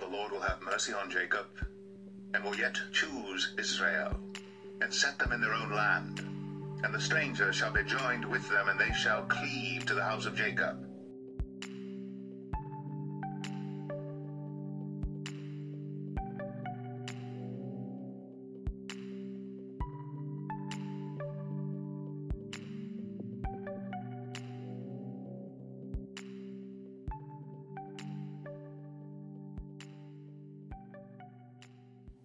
The Lord will have mercy on Jacob, and will yet choose Israel, and set them in their own land. And the stranger shall be joined with them, and they shall cleave to the house of Jacob.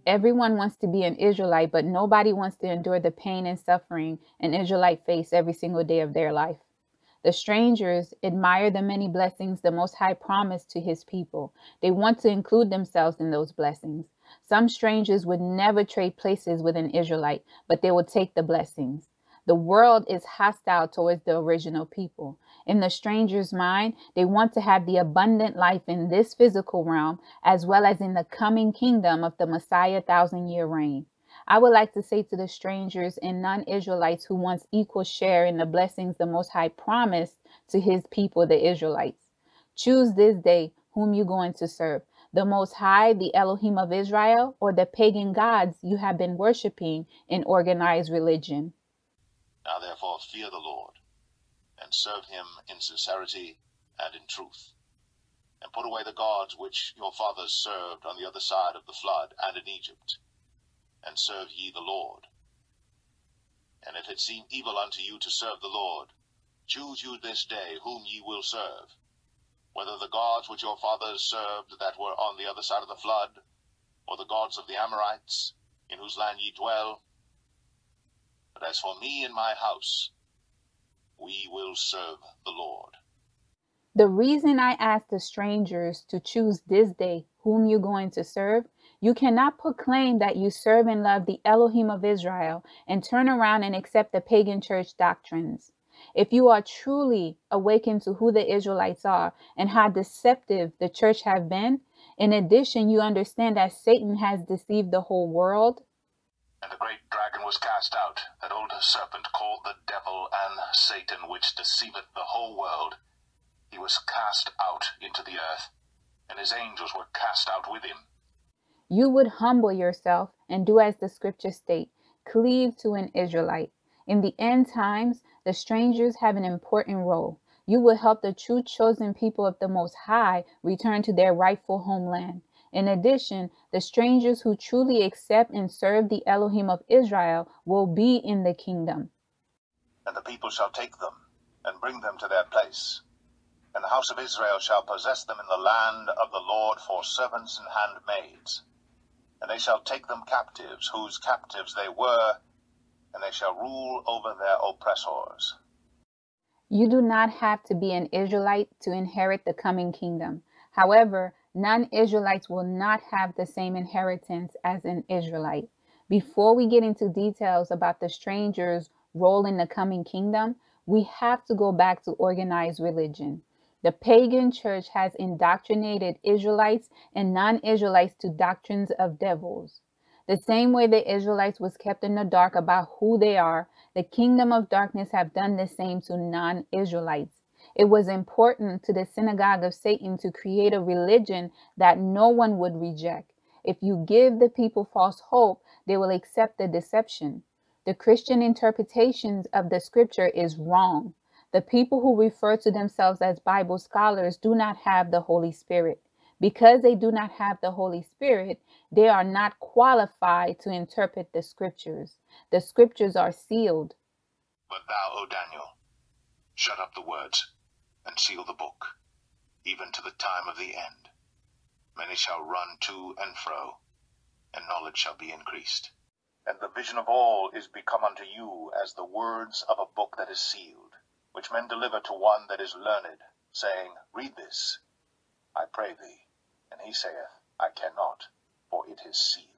Everyone wants to be an Israelite, but nobody wants to endure the pain and suffering an Israelite face every single day of their life. The strangers admire the many blessings the Most High promised to his people. They want to include themselves in those blessings. Some strangers would never trade places with an Israelite, but they will take the blessings. The world is hostile towards the original people. In the stranger's mind, they want to have the abundant life in this physical realm as well as in the coming kingdom of the Messiah thousand year reign. I would like to say to the strangers and non Israelites who wants equal share in the blessings the Most High promised to his people, the Israelites choose this day whom you're going to serve the Most High, the Elohim of Israel, or the pagan gods you have been worshiping in organized religion. Now therefore fear the Lord, and serve him in sincerity and in truth. And put away the gods which your fathers served on the other side of the flood and in Egypt, and serve ye the Lord. And if it seem evil unto you to serve the Lord, choose you this day whom ye will serve, whether the gods which your fathers served that were on the other side of the flood, or the gods of the Amorites, in whose land ye dwell, but as for me and my house, we will serve the Lord. The reason I ask the strangers to choose this day whom you're going to serve, you cannot proclaim that you serve and love the Elohim of Israel and turn around and accept the pagan church doctrines. If you are truly awakened to who the Israelites are and how deceptive the church have been, in addition, you understand that Satan has deceived the whole world, and the great dragon was cast out, that old serpent called the devil and Satan, which deceiveth the whole world. He was cast out into the earth, and his angels were cast out with him. You would humble yourself and do as the scriptures state cleave to an Israelite. In the end times, the strangers have an important role. You will help the true chosen people of the Most High return to their rightful homeland. In addition, the strangers who truly accept and serve the Elohim of Israel will be in the kingdom. And the people shall take them and bring them to their place. And the house of Israel shall possess them in the land of the Lord for servants and handmaids. And they shall take them captives, whose captives they were, and they shall rule over their oppressors. You do not have to be an Israelite to inherit the coming kingdom. However, non Israelites will not have the same inheritance as an Israelite. Before we get into details about the stranger's role in the coming kingdom, we have to go back to organized religion. The pagan church has indoctrinated Israelites and non Israelites to doctrines of devils. The same way the Israelites was kept in the dark about who they are, the kingdom of darkness have done the same to non Israelites. It was important to the synagogue of Satan to create a religion that no one would reject. If you give the people false hope, they will accept the deception. The Christian interpretations of the scripture is wrong. The people who refer to themselves as Bible scholars do not have the Holy Spirit. Because they do not have the Holy Spirit, they are not qualified to interpret the scriptures. The scriptures are sealed. But thou, O Daniel, shut up the words and seal the book, even to the time of the end. Many shall run to and fro, and knowledge shall be increased. And the vision of all is become unto you as the words of a book that is sealed, which men deliver to one that is learned, saying, Read this, I pray thee. And he saith, I cannot, for it is sealed.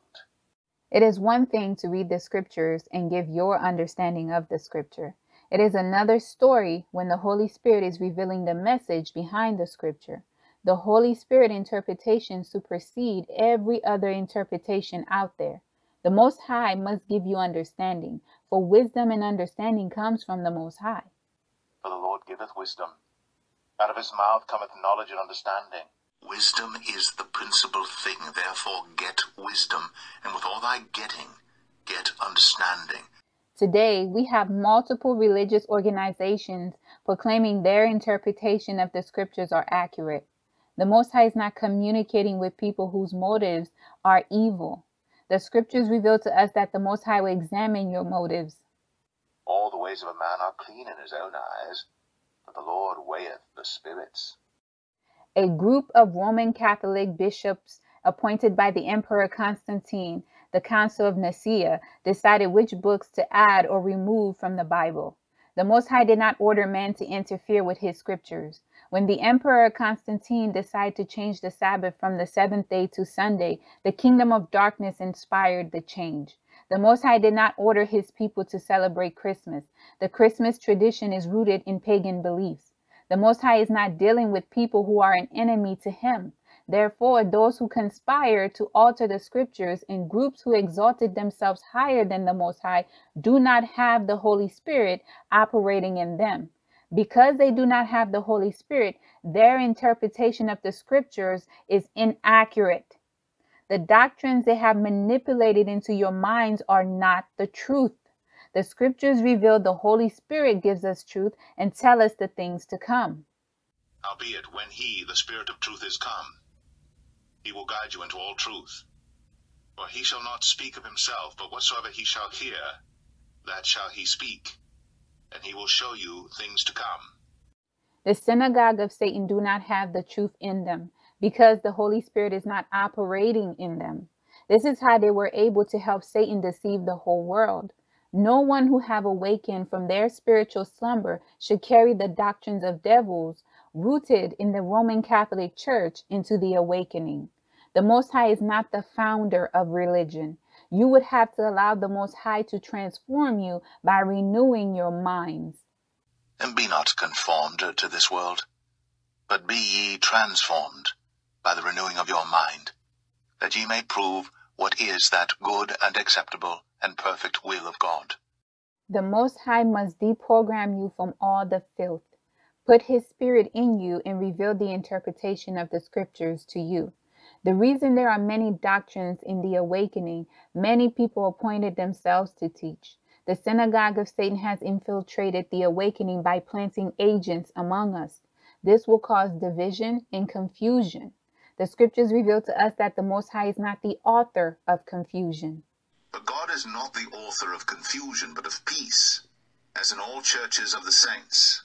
It is one thing to read the scriptures and give your understanding of the scripture. It is another story when the Holy Spirit is revealing the message behind the scripture. The Holy Spirit interpretation supersede every other interpretation out there. The Most High must give you understanding, for wisdom and understanding comes from the Most High. For the Lord giveth wisdom. Out of his mouth cometh knowledge and understanding. Wisdom is the principal thing, therefore get wisdom, and with all thy getting, get understanding. Today, we have multiple religious organizations proclaiming their interpretation of the scriptures are accurate. The Most High is not communicating with people whose motives are evil. The scriptures reveal to us that the Most High will examine your motives. All the ways of a man are clean in his own eyes, but the Lord weigheth the spirits. A group of Roman Catholic bishops appointed by the Emperor Constantine, the Council of Nicaea, decided which books to add or remove from the Bible. The Most High did not order man to interfere with his scriptures. When the Emperor Constantine decided to change the Sabbath from the seventh day to Sunday, the kingdom of darkness inspired the change. The Most High did not order his people to celebrate Christmas. The Christmas tradition is rooted in pagan beliefs. The Most High is not dealing with people who are an enemy to him. Therefore, those who conspire to alter the scriptures and groups who exalted themselves higher than the Most High do not have the Holy Spirit operating in them. Because they do not have the Holy Spirit, their interpretation of the scriptures is inaccurate. The doctrines they have manipulated into your minds are not the truth. The scriptures reveal the Holy Spirit gives us truth and tell us the things to come. Howbeit, when he, the Spirit of truth, is come, he will guide you into all truth. For he shall not speak of himself, but whatsoever he shall hear, that shall he speak, and he will show you things to come. The synagogue of Satan do not have the truth in them, because the Holy Spirit is not operating in them. This is how they were able to help Satan deceive the whole world. No one who have awakened from their spiritual slumber should carry the doctrines of devils rooted in the Roman Catholic Church into the awakening. The Most High is not the founder of religion. You would have to allow the Most High to transform you by renewing your minds. And be not conformed to this world, but be ye transformed by the renewing of your mind, that ye may prove what is that good and acceptable and perfect will of God. The Most High must deprogram you from all the filth, put His Spirit in you, and reveal the interpretation of the Scriptures to you. The reason there are many doctrines in the awakening, many people appointed themselves to teach. The synagogue of Satan has infiltrated the awakening by planting agents among us. This will cause division and confusion. The scriptures reveal to us that the Most High is not the author of confusion. But God is not the author of confusion, but of peace, as in all churches of the saints.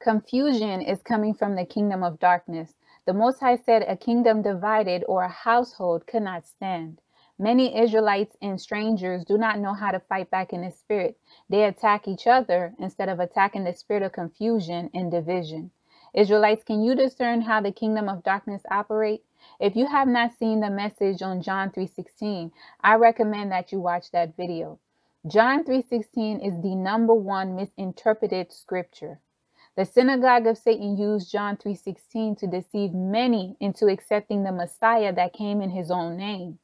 Confusion is coming from the kingdom of darkness. The Most High said a kingdom divided or a household could not stand. Many Israelites and strangers do not know how to fight back in the spirit. They attack each other instead of attacking the spirit of confusion and division. Israelites, can you discern how the kingdom of darkness operate? If you have not seen the message on John 3:16, I recommend that you watch that video. John 3:16 is the number one misinterpreted scripture. The synagogue of Satan used John 3:16 to deceive many into accepting the Messiah that came in his own name.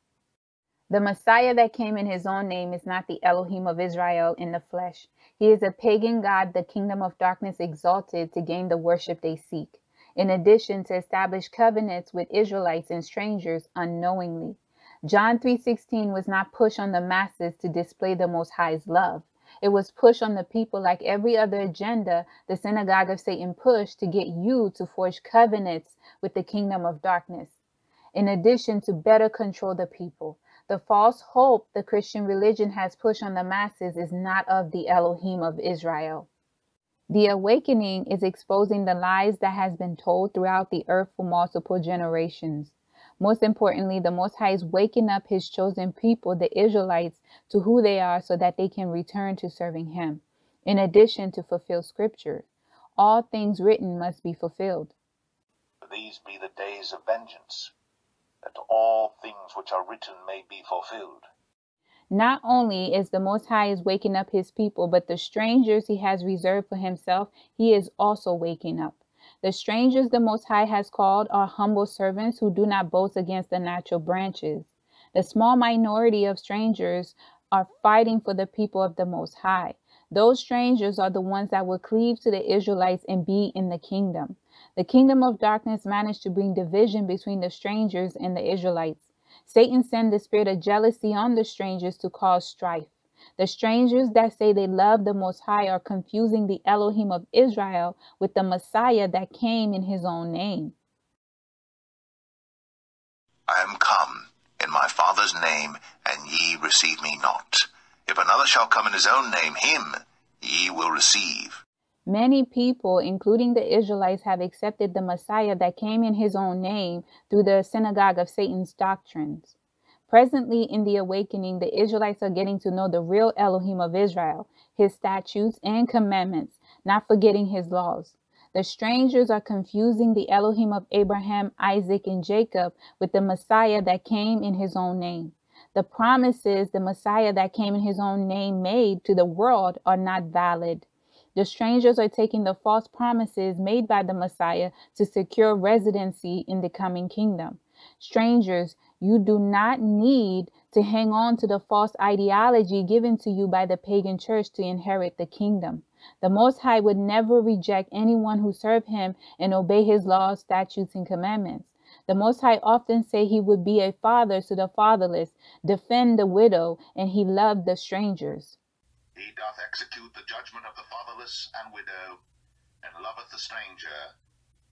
The Messiah that came in his own name is not the Elohim of Israel in the flesh. He is a pagan god the kingdom of darkness exalted to gain the worship they seek, in addition to establish covenants with Israelites and strangers unknowingly. John 3:16 was not pushed on the masses to display the most high's love. It was pushed on the people like every other agenda the synagogue of Satan pushed to get you to forge covenants with the kingdom of darkness. In addition to better control the people, the false hope the Christian religion has pushed on the masses is not of the Elohim of Israel. The awakening is exposing the lies that has been told throughout the earth for multiple generations. Most importantly, the Most High is waking up his chosen people, the Israelites, to who they are so that they can return to serving him. In addition to fulfill scripture, all things written must be fulfilled. These be the days of vengeance, that all things which are written may be fulfilled. Not only is the Most High is waking up his people, but the strangers he has reserved for himself, he is also waking up. The strangers the Most High has called are humble servants who do not boast against the natural branches. The small minority of strangers are fighting for the people of the Most High. Those strangers are the ones that will cleave to the Israelites and be in the kingdom. The kingdom of darkness managed to bring division between the strangers and the Israelites. Satan sent the spirit of jealousy on the strangers to cause strife. The strangers that say they love the Most High are confusing the Elohim of Israel with the Messiah that came in his own name. I am come in my Father's name, and ye receive me not. If another shall come in his own name, him ye will receive. Many people, including the Israelites, have accepted the Messiah that came in his own name through the synagogue of Satan's doctrines. Presently, in the awakening, the Israelites are getting to know the real Elohim of Israel, his statutes and commandments, not forgetting his laws. The strangers are confusing the Elohim of Abraham, Isaac, and Jacob with the Messiah that came in his own name. The promises the Messiah that came in his own name made to the world are not valid. The strangers are taking the false promises made by the Messiah to secure residency in the coming kingdom. Strangers, you do not need to hang on to the false ideology given to you by the pagan church to inherit the kingdom. The Most High would never reject anyone who serve him and obey his laws, statutes, and commandments. The Most High often say he would be a father to the fatherless, defend the widow, and he loved the strangers. He doth execute the judgment of the fatherless and widow, and loveth the stranger,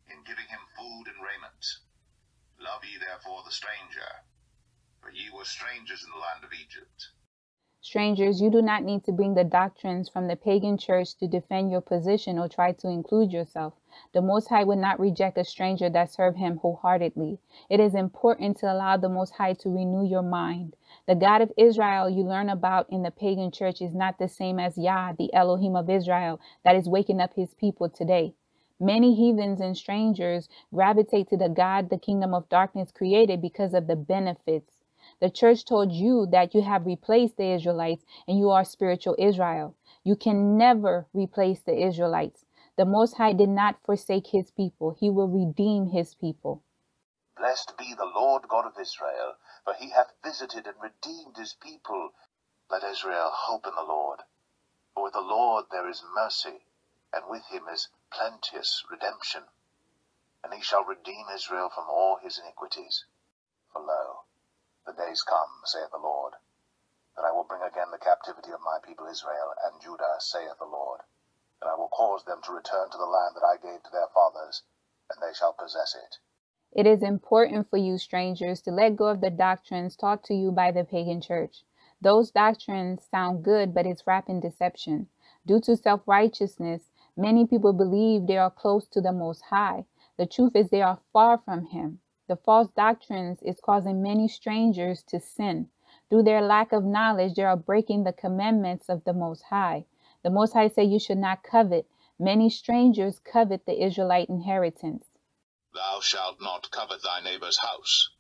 in giving him food and raiment. Love ye therefore the stranger, for ye were strangers in the land of Egypt. Strangers, you do not need to bring the doctrines from the pagan church to defend your position or try to include yourself. The Most High would not reject a stranger that serve him wholeheartedly. It is important to allow the Most High to renew your mind. The God of Israel you learn about in the pagan church is not the same as Yah, the Elohim of Israel, that is waking up his people today. Many heathens and strangers gravitate to the God the kingdom of darkness created because of the benefits. The church told you that you have replaced the Israelites and you are spiritual Israel. You can never replace the Israelites. The Most High did not forsake his people. He will redeem his people. Blessed be the Lord God of Israel, for he hath visited and redeemed his people. Let Israel hope in the Lord. For with the Lord there is mercy, and with him is plenteous redemption. And he shall redeem Israel from all his iniquities. For lo, the days come, saith the Lord, that I will bring again the captivity of my people Israel and Judah, saith the Lord. And I will cause them to return to the land that I gave to their fathers, and they shall possess it. It is important for you, strangers, to let go of the doctrines taught to you by the pagan church. Those doctrines sound good, but it's wrapped in deception. Due to self righteousness, many people believe they are close to the Most High. The truth is, they are far from Him. The false doctrines is causing many strangers to sin. Through their lack of knowledge, they are breaking the commandments of the Most High. The Most High said you should not covet. Many strangers covet the Israelite inheritance. Thou shalt not covet thy neighbor's house.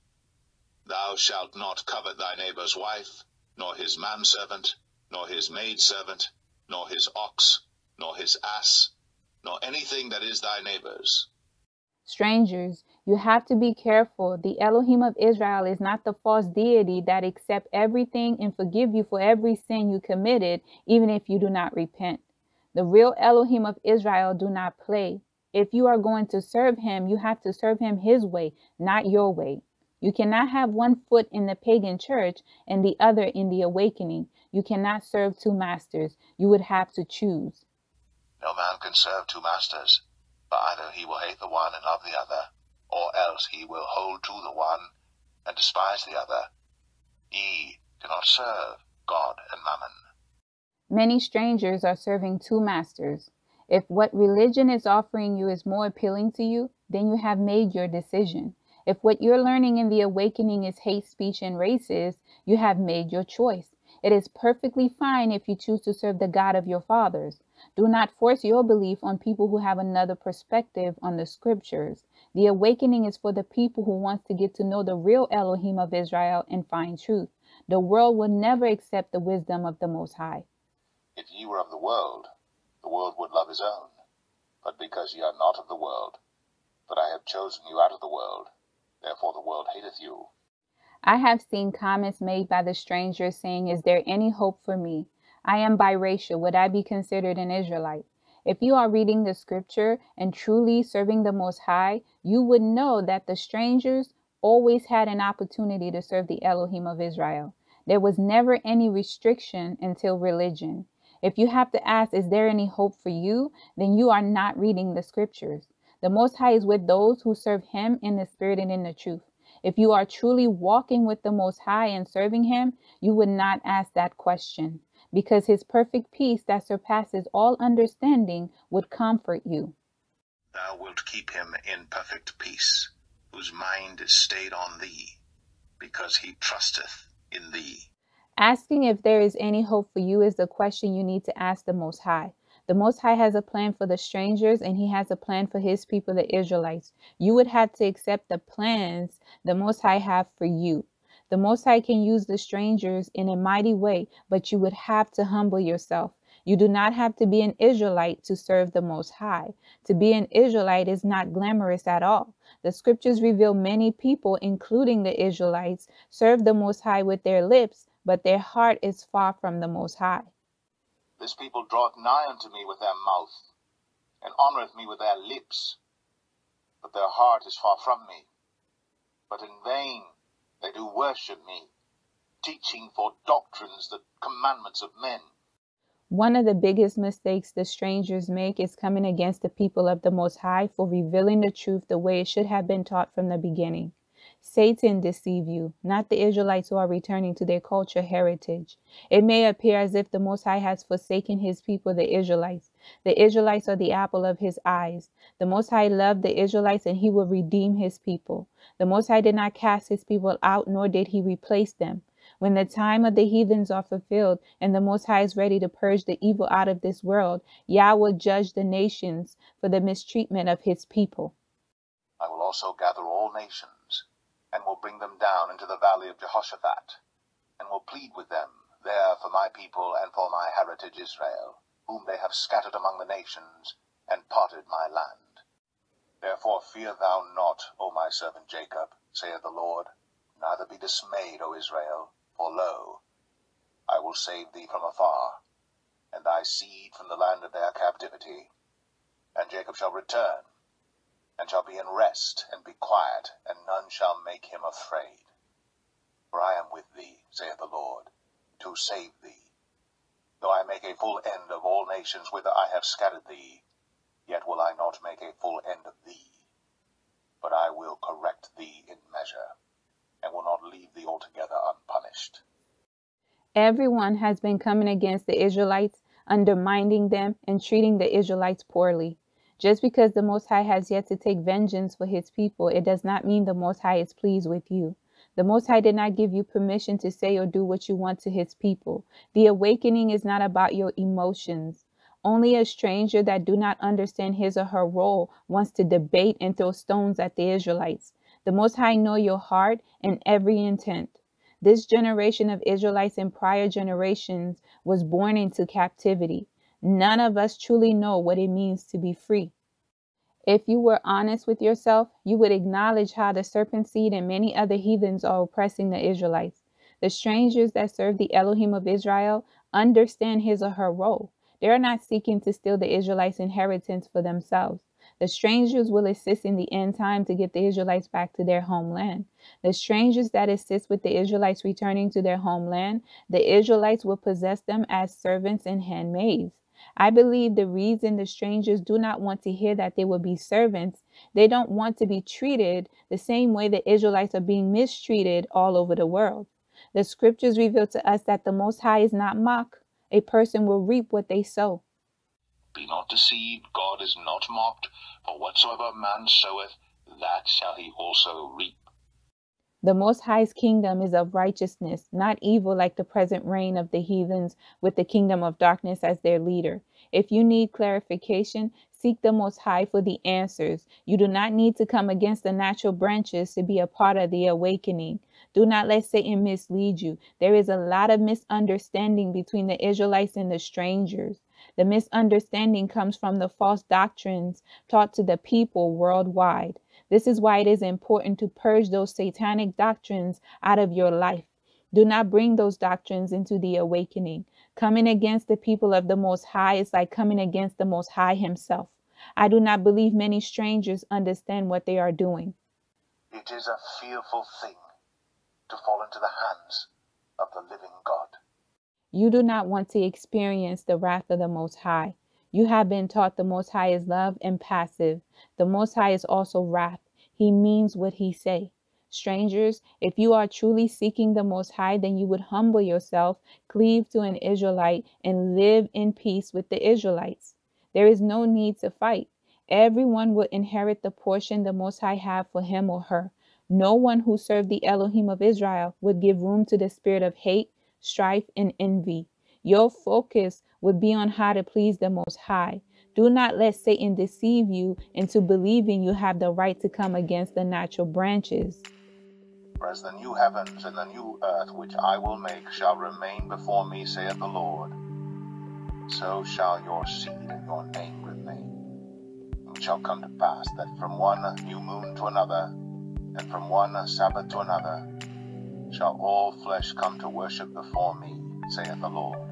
Thou shalt not covet thy neighbor's wife, nor his manservant, nor his maidservant, nor his ox, nor his ass, nor anything that is thy neighbor's. Strangers, you have to be careful. The Elohim of Israel is not the false deity that accept everything and forgive you for every sin you committed, even if you do not repent. The real Elohim of Israel do not play. If you are going to serve him, you have to serve him his way, not your way. You cannot have one foot in the pagan church and the other in the awakening. You cannot serve two masters. You would have to choose. No man can serve two masters, for either he will hate the one and love the other, or else he will hold to the one and despise the other. Ye cannot serve God and mammon. Many strangers are serving two masters. If what religion is offering you is more appealing to you, then you have made your decision. If what you're learning in the awakening is hate speech and races, you have made your choice. It is perfectly fine if you choose to serve the God of your fathers. Do not force your belief on people who have another perspective on the scriptures. The awakening is for the people who wants to get to know the real Elohim of Israel and find truth. The world will never accept the wisdom of the Most High. If ye were of the world, the world would love his own. But because ye are not of the world, but I have chosen you out of the world, therefore the world hateth you. I have seen comments made by the strangers saying, Is there any hope for me? I am biracial. Would I be considered an Israelite? If you are reading the scripture and truly serving the Most High, you would know that the strangers always had an opportunity to serve the Elohim of Israel. There was never any restriction until religion. If you have to ask, is there any hope for you? Then you are not reading the scriptures. The Most High is with those who serve Him in the Spirit and in the truth. If you are truly walking with the Most High and serving Him, you would not ask that question because His perfect peace that surpasses all understanding would comfort you. Thou wilt keep him in perfect peace, whose mind is stayed on thee, because he trusteth in thee. Asking if there is any hope for you is the question you need to ask the Most High. The Most High has a plan for the strangers and He has a plan for His people, the Israelites. You would have to accept the plans the Most High have for you. The Most High can use the strangers in a mighty way, but you would have to humble yourself. You do not have to be an Israelite to serve the Most High. To be an Israelite is not glamorous at all. The scriptures reveal many people, including the Israelites, serve the Most High with their lips, but their heart is far from the Most High. This people draweth nigh unto me with their mouth, and honoureth me with their lips, but their heart is far from me. But in vain they do worship me, teaching for doctrines the commandments of men. One of the biggest mistakes the strangers make is coming against the people of the Most High for revealing the truth the way it should have been taught from the beginning. Satan deceive you, not the Israelites who are returning to their culture heritage. It may appear as if the Most High has forsaken his people, the Israelites. The Israelites are the apple of his eyes. The Most High loved the Israelites and he will redeem his people. The Most High did not cast his people out, nor did he replace them. When the time of the heathens are fulfilled and the Most High is ready to purge the evil out of this world, Yah will judge the nations for the mistreatment of his people. I will also gather all nations and will bring them down into the valley of Jehoshaphat, and will plead with them there for my people and for my heritage Israel, whom they have scattered among the nations, and parted my land. Therefore fear thou not, O my servant Jacob, saith the Lord, neither be dismayed, O Israel, for lo, I will save thee from afar, and thy seed from the land of their captivity. And Jacob shall return, and shall be in rest, and be quiet, and none shall make him afraid. For I am with thee, saith the Lord, to save thee. Though I make a full end of all nations whither I have scattered thee, yet will I not make a full end of thee. But I will correct thee in measure, and will not leave thee altogether unpunished. Everyone has been coming against the Israelites, undermining them, and treating the Israelites poorly. Just because the Most High has yet to take vengeance for his people, it does not mean the Most High is pleased with you. The Most High did not give you permission to say or do what you want to his people. The awakening is not about your emotions. Only a stranger that do not understand his or her role wants to debate and throw stones at the Israelites. The Most High know your heart and every intent. This generation of Israelites and prior generations was born into captivity. None of us truly know what it means to be free. If you were honest with yourself, you would acknowledge how the serpent seed and many other heathens are oppressing the Israelites. The strangers that serve the Elohim of Israel understand his or her role. They are not seeking to steal the Israelites' inheritance for themselves. The strangers will assist in the end time to get the Israelites back to their homeland. The strangers that assist with the Israelites returning to their homeland, the Israelites will possess them as servants and handmaids. I believe the reason the strangers do not want to hear that they will be servants, they don't want to be treated the same way the Israelites are being mistreated all over the world. The scriptures reveal to us that the Most High is not mocked. A person will reap what they sow. Be not deceived, God is not mocked, for whatsoever man soweth, that shall he also reap. The Most High's kingdom is of righteousness, not evil like the present reign of the heathens with the kingdom of darkness as their leader. If you need clarification, seek the Most High for the answers. You do not need to come against the natural branches to be a part of the awakening. Do not let Satan mislead you. There is a lot of misunderstanding between the Israelites and the strangers. The misunderstanding comes from the false doctrines taught to the people worldwide. This is why it is important to purge those satanic doctrines out of your life. Do not bring those doctrines into the awakening. Coming against the people of the Most High is like coming against the Most High Himself. I do not believe many strangers understand what they are doing. It is a fearful thing to fall into the hands of the living God. You do not want to experience the wrath of the Most High. You have been taught the Most High is love and passive. The Most High is also wrath. He means what he say. Strangers, if you are truly seeking the Most High, then you would humble yourself, cleave to an Israelite, and live in peace with the Israelites. There is no need to fight. Everyone will inherit the portion the Most High have for him or her. No one who served the Elohim of Israel would give room to the spirit of hate, strife, and envy. Your focus would be on how to please the Most High. Do not let Satan deceive you into believing you have the right to come against the natural branches. As the new heavens and the new earth which I will make shall remain before me, saith the Lord, so shall your seed and your name remain. It shall come to pass that from one new moon to another, and from one Sabbath to another, shall all flesh come to worship before me, saith the Lord.